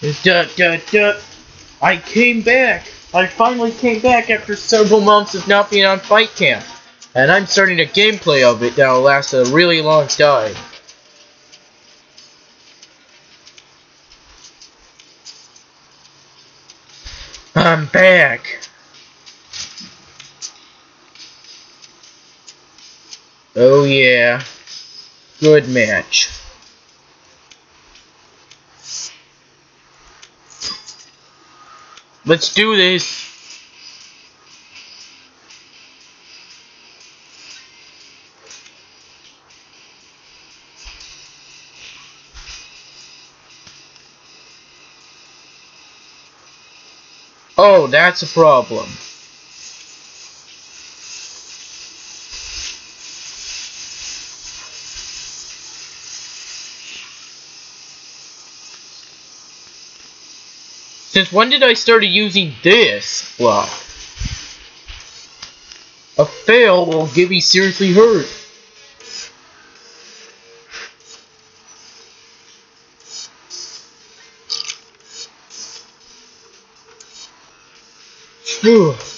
Duh, duh, duh. I came back. I finally came back after several months of not being on Fight Camp. And I'm starting a gameplay of it that'll last a really long time. I'm back. Oh yeah. Good match. Let's do this. Oh, that's a problem. Since when did I start using this Well, A fail will get me seriously hurt. Phew.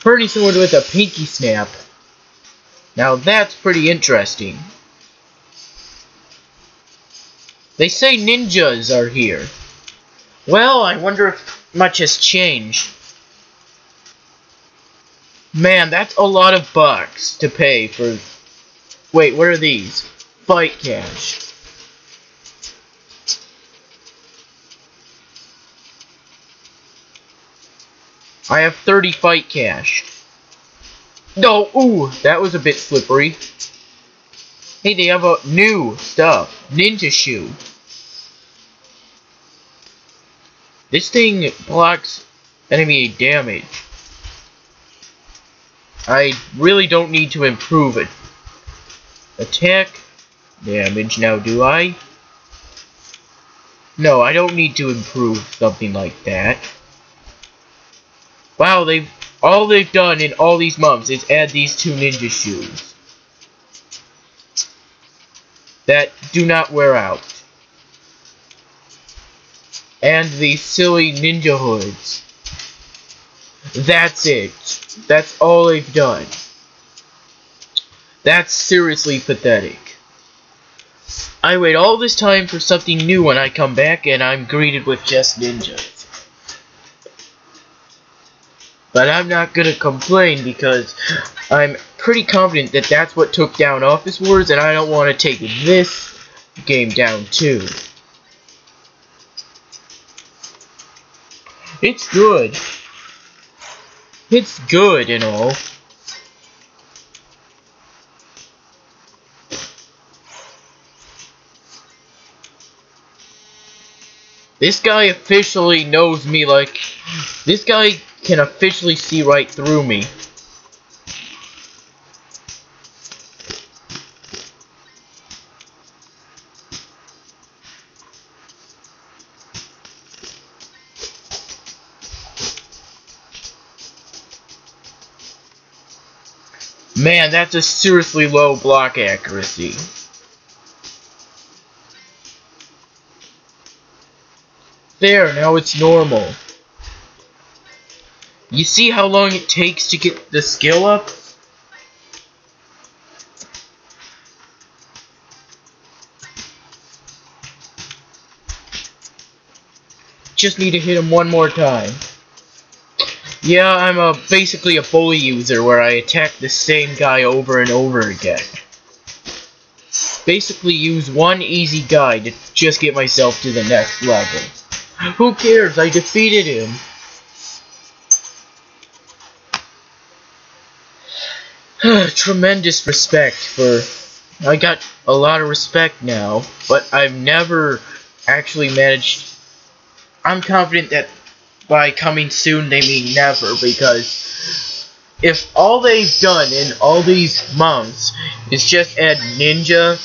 Pretty someone with a pinky snap. Now that's pretty interesting. They say ninjas are here. Well, I wonder if much has changed. Man, that's a lot of bucks to pay for... Wait, what are these? Fight cash. I have 30 fight cash. No, ooh, that was a bit slippery. Hey, they have a new stuff. Ninja shoe. This thing blocks enemy damage. I really don't need to improve it. Attack damage now, do I? No, I don't need to improve something like that. Wow, they've all they've done in all these months is add these two ninja shoes that do not wear out. And these silly ninja hoods. That's it. That's all they've done. That's seriously pathetic. I wait all this time for something new when I come back and I'm greeted with just ninjas. But I'm not gonna complain because I'm pretty confident that that's what took down Office Wars and I don't want to take this game down too. It's good. It's good and all. This guy officially knows me like... This guy can officially see right through me. Man, that's a seriously low block accuracy. There, now it's normal. You see how long it takes to get the skill up? Just need to hit him one more time. Yeah, I'm a basically a bully user where I attack the same guy over and over again. Basically use one easy guy to just get myself to the next level. Who cares? I defeated him. tremendous respect for I got a lot of respect now, but I've never actually managed I'm confident that by coming soon they mean never because if all they've done in all these months is just add ninja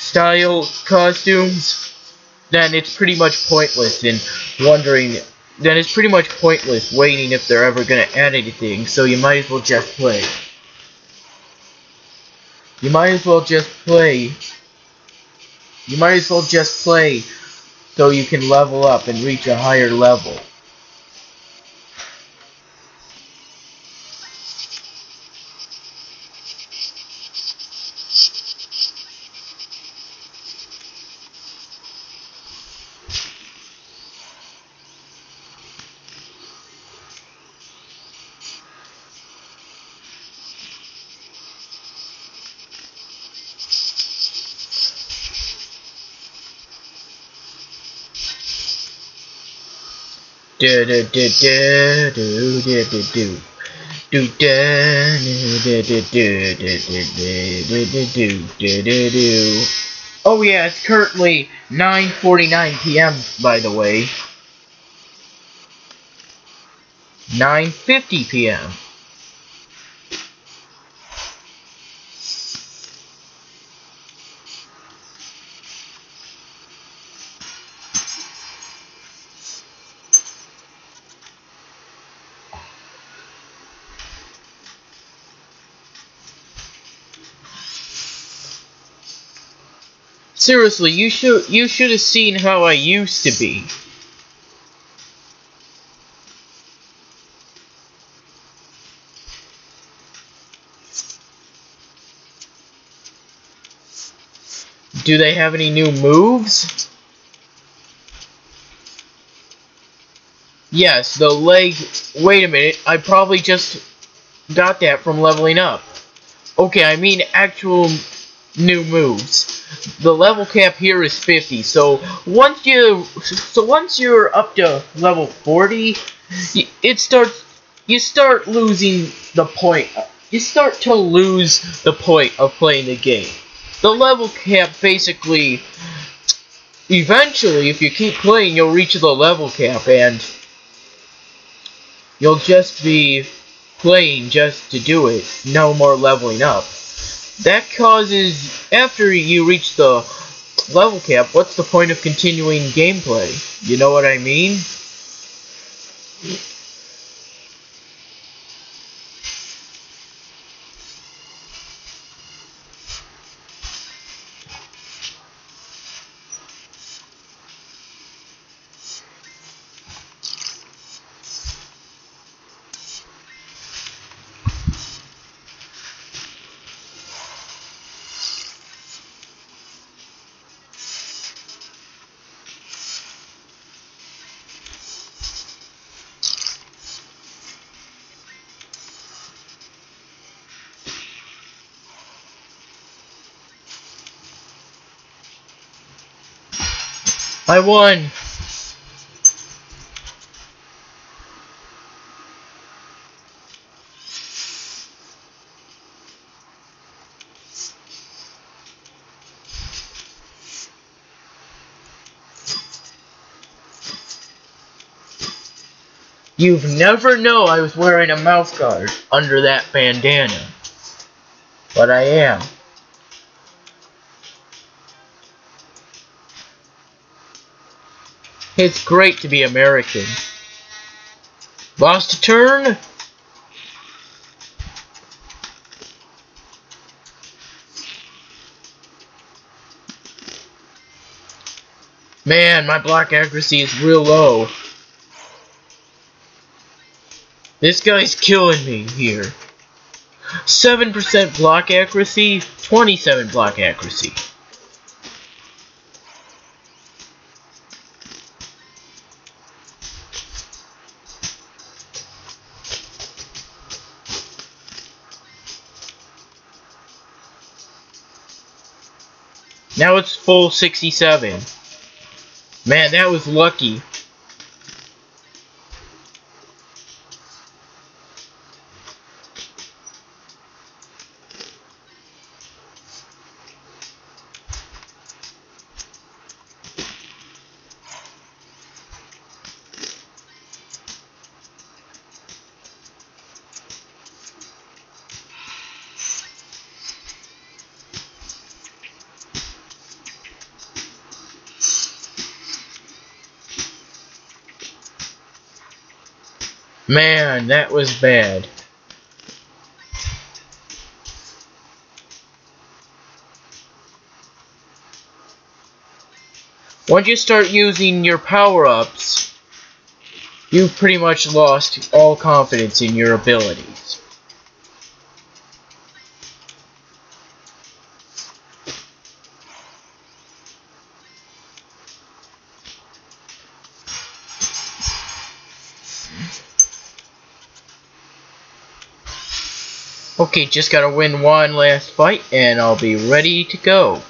style costumes, then it's pretty much pointless in wondering then it's pretty much pointless waiting if they're ever gonna add anything, so you might as well just play. You might as well just play. You might as well just play so you can level up and reach a higher level. Oh yeah, it's currently 9:49 p.m. by the way. 9:50 p.m. Seriously, you should you should have seen how I used to be. Do they have any new moves? Yes, the leg... Wait a minute, I probably just got that from leveling up. Okay, I mean actual new moves the level cap here is 50 so once you so once you're up to level 40 it starts you start losing the point you start to lose the point of playing the game. The level cap basically eventually if you keep playing you'll reach the level cap and you'll just be playing just to do it. No more leveling up that causes, after you reach the level cap, what's the point of continuing gameplay? You know what I mean? I won! You've never know I was wearing a mouth guard under that bandana. But I am. It's great to be American. Lost a turn? Man, my block accuracy is real low. This guy's killing me here. 7% block accuracy, 27 block accuracy. Now it's full 67. Man, that was lucky. Man, that was bad. Once you start using your power-ups, you've pretty much lost all confidence in your abilities. Okay, just gotta win one last fight and I'll be ready to go.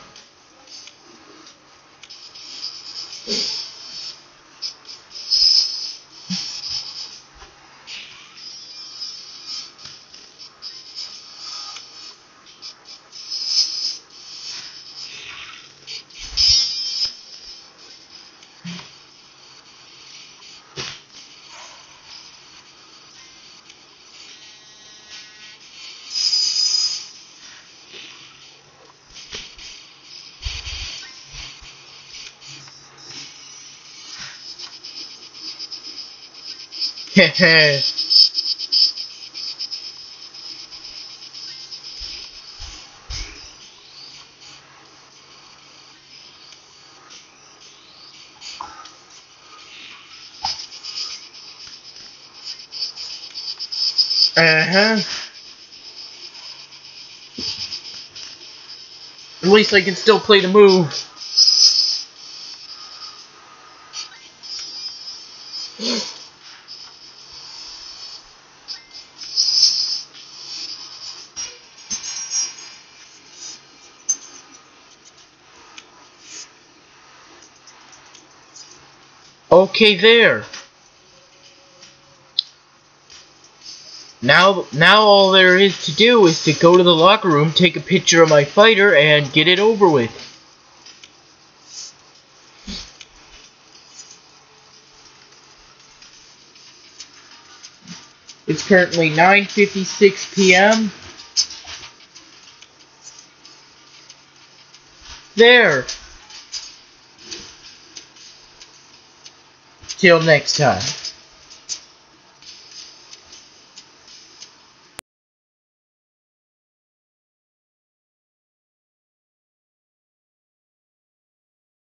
Uh-huh. At least I can still play the move. Okay, there. Now, now all there is to do is to go to the locker room, take a picture of my fighter, and get it over with. It's currently 9.56 p.m. There! Till next time.